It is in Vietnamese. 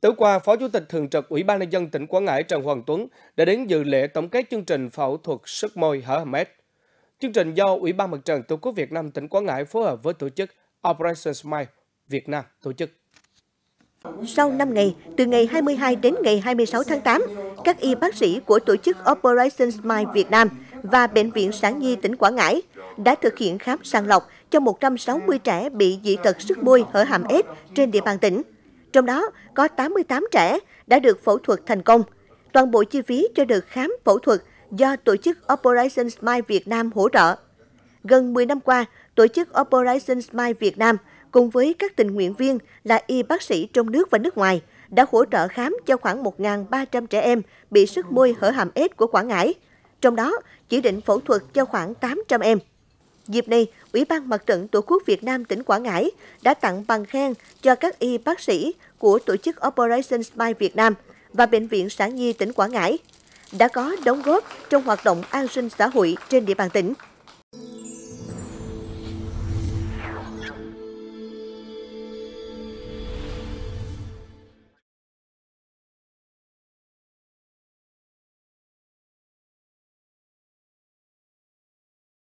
Tối qua, Phó Chủ tịch Thường trực Ủy ban Nhân dân tỉnh Quảng Ngãi Trần Hoàng Tuấn đã đến dự lễ tổng kết chương trình phẫu thuật sức môi hở hàm ếch. Chương trình do Ủy ban Mặt trận Tổ quốc Việt Nam tỉnh Quảng Ngãi phối hợp với tổ chức Operation Smile Việt Nam tổ chức. Sau 5 ngày, từ ngày 22 đến ngày 26 tháng 8, các y bác sĩ của tổ chức Operation Smile Việt Nam và Bệnh viện Sản Nhi tỉnh Quảng Ngãi đã thực hiện khám sàng lọc cho 160 trẻ bị dị tật sức môi hở hàm ếch trên địa bàn tỉnh. Trong đó có 88 trẻ đã được phẫu thuật thành công. Toàn bộ chi phí cho đợt khám phẫu thuật do tổ chức Operation Smile Việt Nam hỗ trợ. Gần 10 năm qua, tổ chức Operation Smile Việt Nam cùng với các tình nguyện viên là y bác sĩ trong nước và nước ngoài đã hỗ trợ khám cho khoảng 1.300 trẻ em bị sức môi hở hàm ếch của Quảng Ngãi. Trong đó, chỉ định phẫu thuật cho khoảng 800 em. Dịp này, Ủy ban Mặt trận Tổ quốc Việt Nam tỉnh Quảng Ngãi đã tặng bằng khen cho các y bác sĩ của tổ chức Operation Smile Việt Nam và Bệnh viện Sản Nhi tỉnh Quảng Ngãi đã có đóng góp trong hoạt động an sinh xã hội trên địa bàn tỉnh.